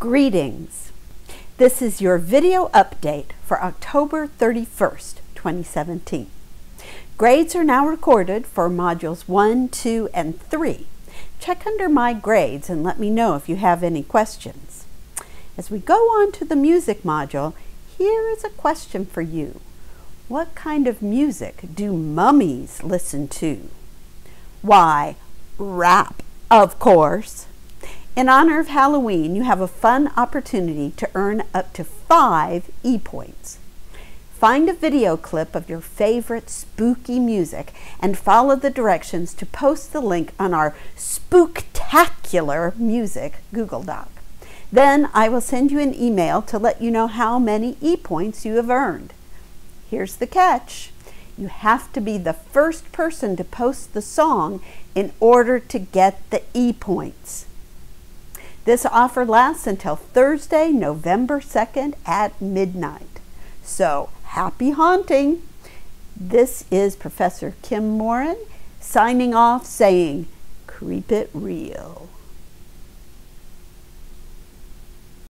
Greetings. This is your video update for October 31st, 2017. Grades are now recorded for modules 1, 2, and 3. Check under My Grades and let me know if you have any questions. As we go on to the music module, here is a question for you. What kind of music do mummies listen to? Why, rap, of course. In honor of Halloween, you have a fun opportunity to earn up to five e-points. Find a video clip of your favorite spooky music and follow the directions to post the link on our Spooktacular Music Google Doc. Then I will send you an email to let you know how many e-points you have earned. Here's the catch. You have to be the first person to post the song in order to get the e-points. This offer lasts until Thursday, November 2nd at midnight. So happy haunting! This is Professor Kim Morin signing off saying, creep it real.